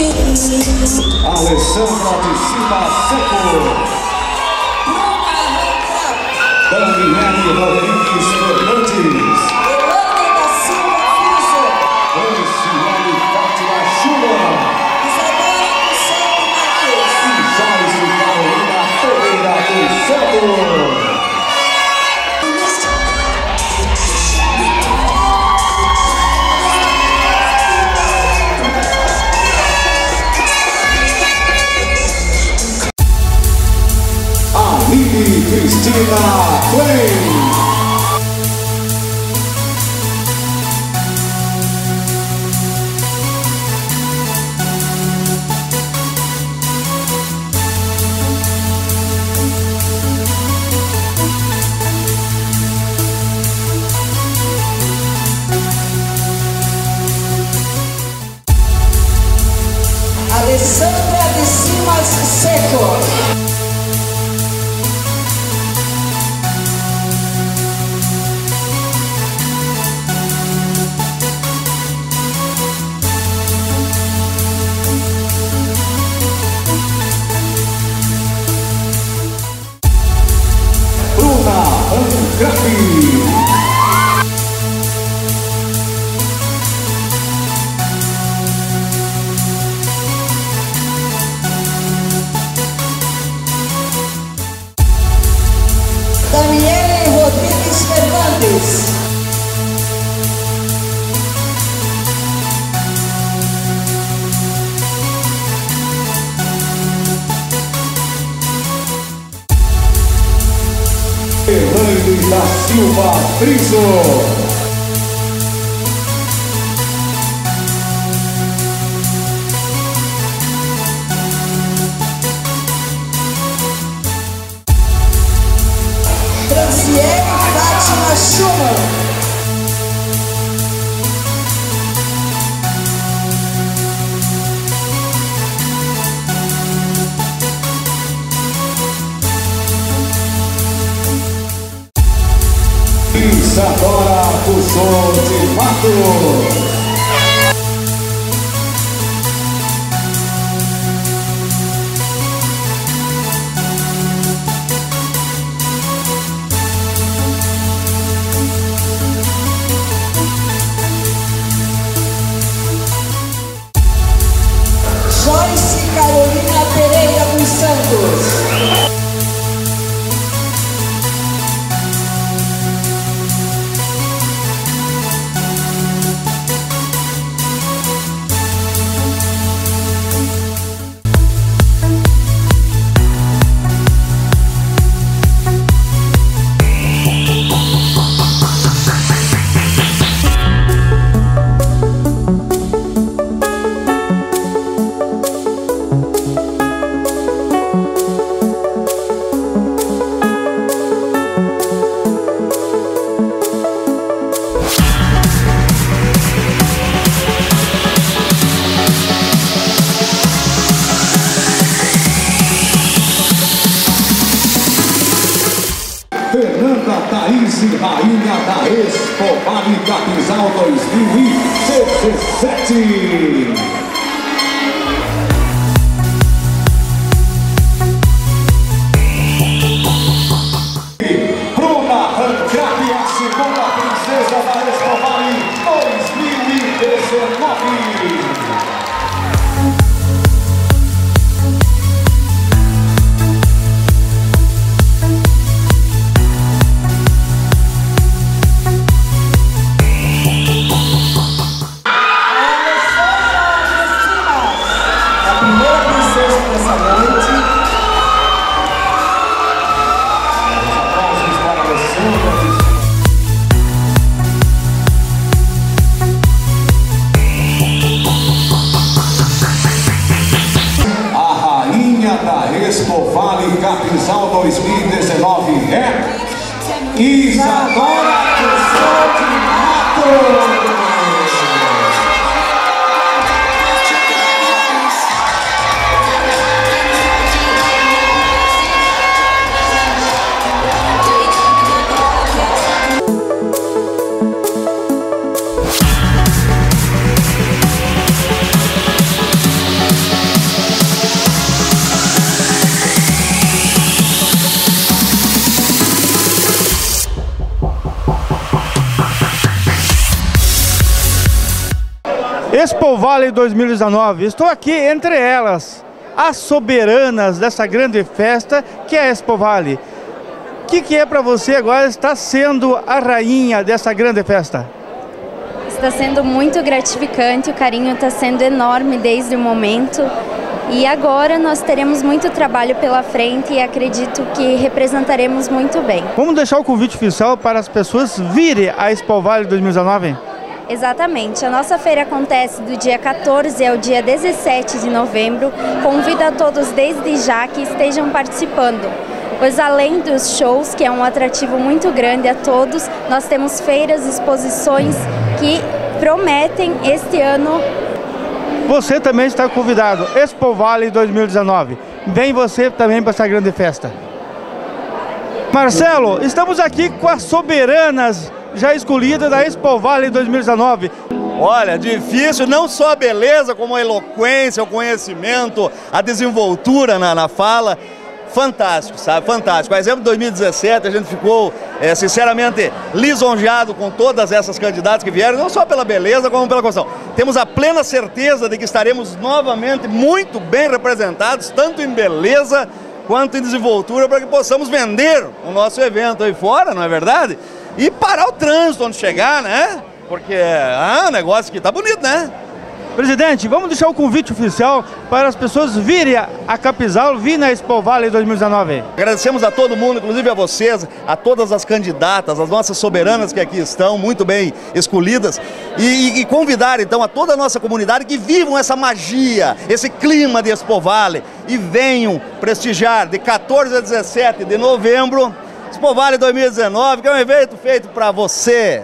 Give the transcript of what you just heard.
Alessandra Silva Seco. Daniele Rodrigues Fernandes. Sheila Silva Friso. Franciele Fátima Schumann. Cusson de Mato. Joyce Carolina Pereira dos Santos. Thaís, rainha da Expo Vale Capizal 2017. Bruna Rancapi, a segunda princesa da Expo Isadora do de Mato. Expo Vale 2019. Estou aqui entre elas, as soberanas dessa grande festa que é a Expo Vale. O que, que é para você agora estar sendo a rainha dessa grande festa? Está sendo muito gratificante, o carinho está sendo enorme desde o momento. E agora nós teremos muito trabalho pela frente e acredito que representaremos muito bem. Vamos deixar o convite oficial para as pessoas virem à Expo Vale 2019? Exatamente. A nossa feira acontece do dia 14 ao dia 17 de novembro. Convido a todos desde já que estejam participando. Pois além dos shows, que é um atrativo muito grande a todos, nós temos feiras, exposições que prometem este ano você também está convidado. Expo Vale 2019. Vem você também para essa grande festa. Marcelo, estamos aqui com as soberanas já escolhidas da Expo Vale 2019. Olha, difícil não só a beleza, como a eloquência, o conhecimento, a desenvoltura na, na fala fantástico, sabe? Fantástico. Por exemplo, em 2017 a gente ficou, é, sinceramente, lisonjeado com todas essas candidatas que vieram, não só pela beleza, como pela construção. Temos a plena certeza de que estaremos novamente muito bem representados, tanto em beleza quanto em desenvoltura, para que possamos vender o nosso evento aí fora, não é verdade? E parar o trânsito onde chegar, né? Porque ah, o negócio aqui tá bonito, né? Presidente, vamos deixar o convite oficial para as pessoas virem a Capizal, vir na Expo Vale 2019. Agradecemos a todo mundo, inclusive a vocês, a todas as candidatas, as nossas soberanas que aqui estão, muito bem escolhidas, e, e, e convidar então a toda a nossa comunidade que vivam essa magia, esse clima de Expo Vale e venham prestigiar de 14 a 17 de novembro Expo Vale 2019, que é um evento feito para você.